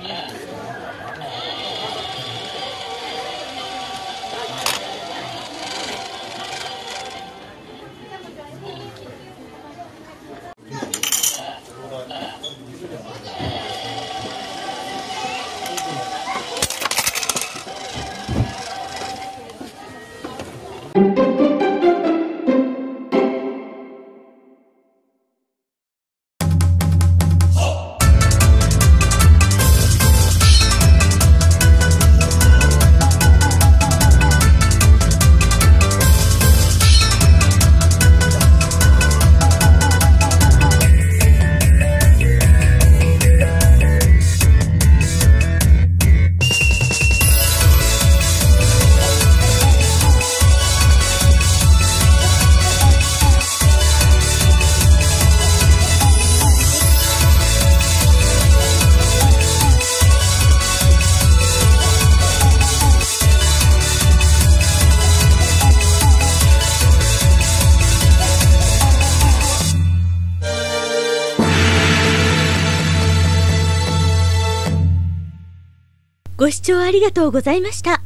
Yeah. ご視聴ありがとうございました。